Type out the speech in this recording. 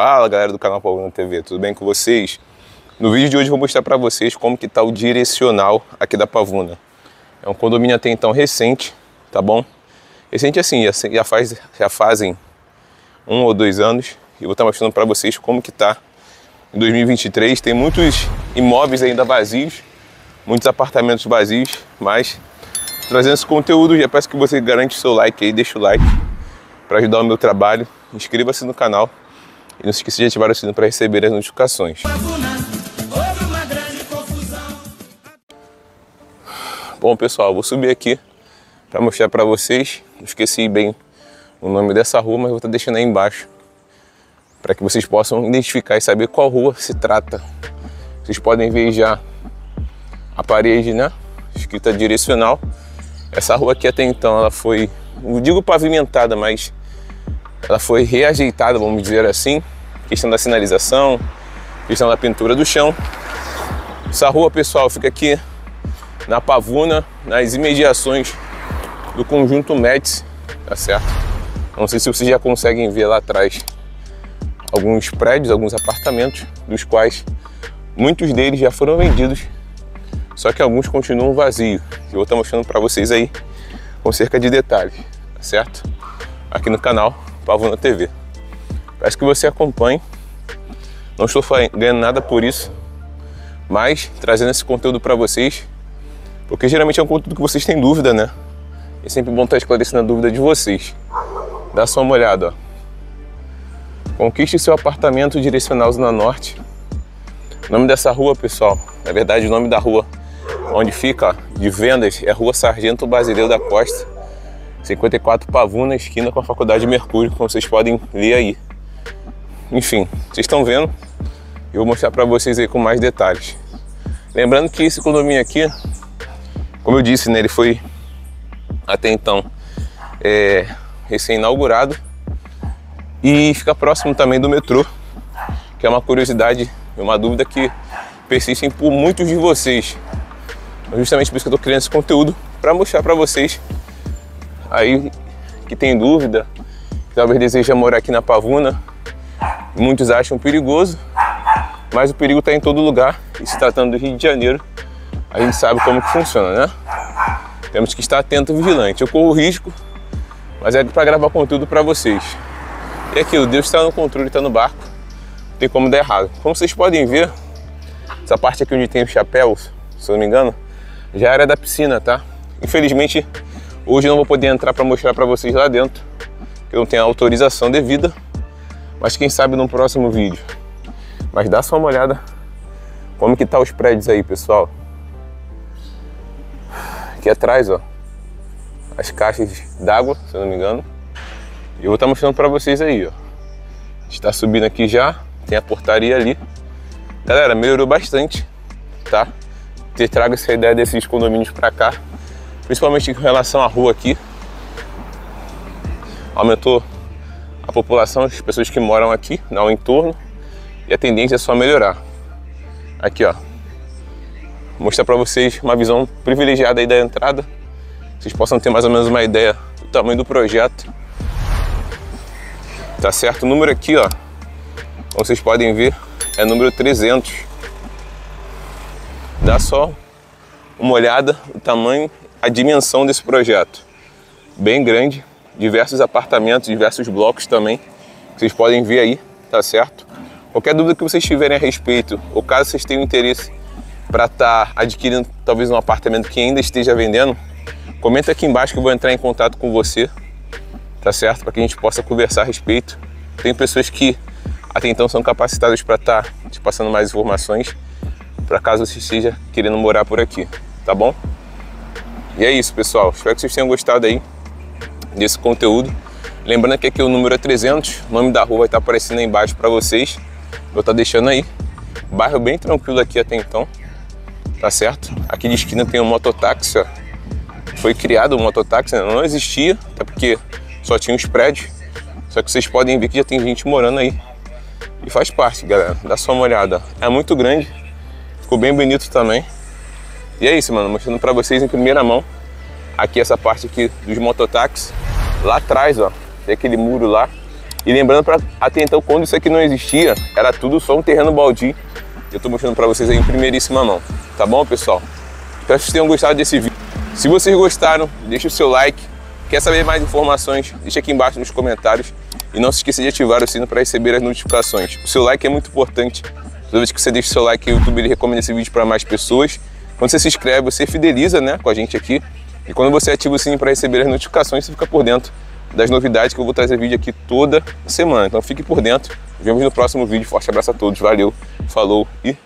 Fala galera do canal Pavuna TV, tudo bem com vocês? No vídeo de hoje vou mostrar para vocês como que tá o direcional aqui da Pavuna. É um condomínio até então recente, tá bom? Recente assim, já, faz, já fazem um ou dois anos e vou estar tá mostrando para vocês como que tá em 2023. Tem muitos imóveis ainda vazios, muitos apartamentos vazios, mas trazendo esse conteúdo já peço que você garante o seu like aí, deixa o like para ajudar o meu trabalho. Inscreva-se no canal e não se esqueça de ativar o sininho para receber as notificações. Bom pessoal, vou subir aqui para mostrar para vocês. esqueci bem o nome dessa rua, mas vou estar tá deixando aí embaixo para que vocês possam identificar e saber qual rua se trata. Vocês podem ver já a parede, né? Escrita direcional. Essa rua aqui até então ela foi, não digo pavimentada, mas ela foi reajeitada, vamos dizer assim, questão da sinalização, questão da pintura do chão. Essa rua, pessoal, fica aqui na Pavuna, nas imediações do conjunto Médici, tá certo? Não sei se vocês já conseguem ver lá atrás alguns prédios, alguns apartamentos, dos quais muitos deles já foram vendidos, só que alguns continuam vazios. Eu vou estar mostrando para vocês aí com cerca de detalhes, tá certo? Aqui no canal Pavuna TV. Peço que você acompanhe. Não estou ganhando nada por isso, mas trazendo esse conteúdo para vocês, porque geralmente é um conteúdo que vocês têm dúvida, né? É sempre bom estar esclarecendo a dúvida de vocês. Dá só uma olhada, ó. Conquiste seu apartamento direcional Zona Norte. O nome dessa rua, pessoal, na verdade o nome da rua onde fica de vendas é Rua Sargento Basileu da Costa 54 Pavuna, esquina com a Faculdade de Mercúrio, como vocês podem ler aí. Enfim, vocês estão vendo? Eu vou mostrar para vocês aí com mais detalhes. Lembrando que esse condomínio aqui, como eu disse, né, ele foi até então é, recém-inaugurado e fica próximo também do metrô, que é uma curiosidade, uma dúvida que persistem por muitos de vocês. Justamente por isso que eu estou criando esse conteúdo para mostrar para vocês aí que tem dúvida, que talvez deseja morar aqui na Pavuna, muitos acham perigoso, mas o perigo está em todo lugar e se tratando do Rio de Janeiro, a gente sabe como que funciona, né? Temos que estar atento e vigilante. Eu corro risco, mas é para gravar conteúdo para vocês. E aquilo, Deus está no controle, está no barco, não tem como dar errado. Como vocês podem ver, essa parte aqui onde tem os chapéus, se eu não me engano, já era da piscina, tá? Infelizmente, Hoje eu não vou poder entrar para mostrar para vocês lá dentro, que eu não tenho autorização devida, mas quem sabe no próximo vídeo. Mas dá só uma olhada como que tá os prédios aí, pessoal. Aqui atrás, ó, as caixas d'água, se eu não me engano. E eu vou estar tá mostrando para vocês aí, ó. Está subindo aqui já, tem a portaria ali. Galera, melhorou bastante, tá? Ter trago essa ideia desses condomínios para cá principalmente com relação à rua aqui. Aumentou a população, as pessoas que moram aqui, no entorno, e a tendência é só melhorar. Aqui, ó. Vou mostrar para vocês uma visão privilegiada aí da entrada. Vocês possam ter mais ou menos uma ideia do tamanho do projeto. Tá certo? O número aqui, ó, como vocês podem ver, é número 300. Dá só uma olhada no tamanho a dimensão desse projeto. Bem grande, diversos apartamentos, diversos blocos também. Vocês podem ver aí, tá certo? Qualquer dúvida que vocês tiverem a respeito, ou caso vocês tenham interesse para estar tá adquirindo talvez um apartamento que ainda esteja vendendo, comenta aqui embaixo que eu vou entrar em contato com você, tá certo? Para que a gente possa conversar a respeito. Tem pessoas que até então são capacitadas para estar tá te passando mais informações, para caso você esteja querendo morar por aqui, tá bom? E é isso, pessoal. Espero que vocês tenham gostado aí desse conteúdo. Lembrando que aqui o número é 300, o nome da rua vai estar aparecendo aí embaixo para vocês. Vou estar deixando aí. Bairro bem tranquilo aqui até então, tá certo? Aqui de esquina tem um mototáxi, ó. Foi criado um mototáxi, né? não existia, até porque só tinha os prédios. Só que vocês podem ver que já tem gente morando aí. E faz parte, galera. Dá só uma olhada. É muito grande, ficou bem bonito também. E é isso, mano, mostrando para vocês em primeira mão aqui essa parte aqui dos mototáxis. Lá atrás, ó, tem aquele muro lá, E lembrando para até então, quando isso aqui não existia, era tudo só um terreno baldio. Eu estou mostrando para vocês aí em primeiríssima mão. Tá bom, pessoal? Espero que vocês tenham gostado desse vídeo. Se vocês gostaram, deixe o seu like. Quer saber mais informações? Deixe aqui embaixo nos comentários. E não se esqueça de ativar o sino para receber as notificações. O seu like é muito importante. Toda vez que você deixa o seu like, o YouTube ele recomenda esse vídeo para mais pessoas. Quando você se inscreve, você fideliza né, com a gente aqui. E quando você ativa o sininho para receber as notificações, você fica por dentro das novidades que eu vou trazer vídeo aqui toda semana. Então fique por dentro. Vemos no próximo vídeo. Forte abraço a todos. Valeu, falou e